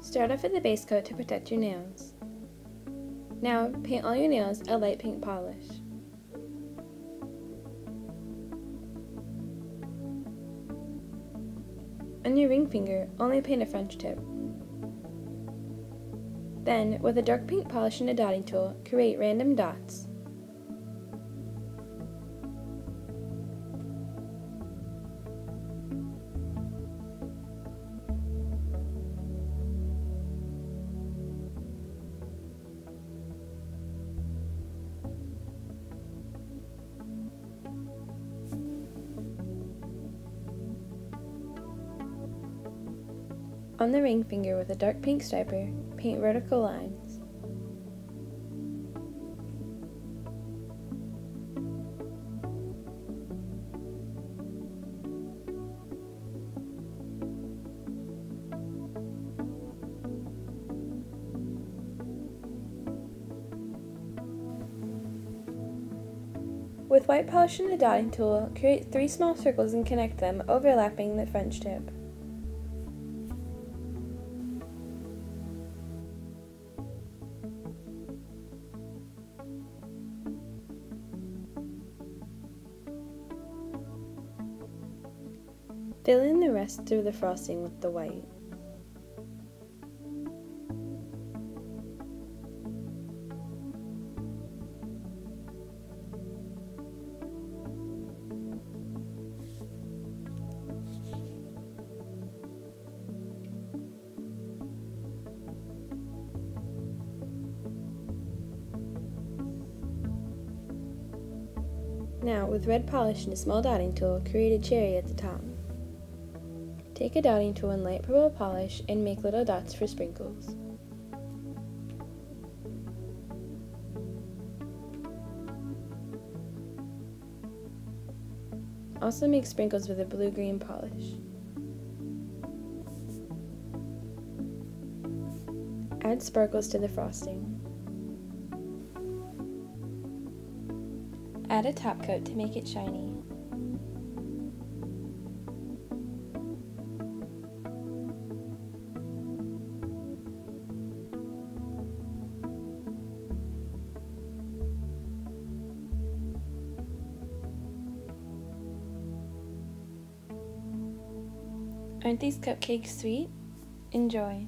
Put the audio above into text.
Start off with a base coat to protect your nails. Now, paint all your nails a light pink polish. On your ring finger, only paint a French tip. Then, with a dark pink polish and a dotting tool, create random dots. On the ring finger with a dark pink striper, paint vertical lines. With white polish and a dotting tool, create three small circles and connect them, overlapping the French tip. Fill in the rest through the frosting with the white. Now, with red polish and a small dotting tool, create a cherry at the top. Take a dotting tool and light purple polish and make little dots for sprinkles. Also make sprinkles with a blue-green polish. Add sparkles to the frosting. Add a top coat to make it shiny. Aren't these cupcakes sweet? Enjoy.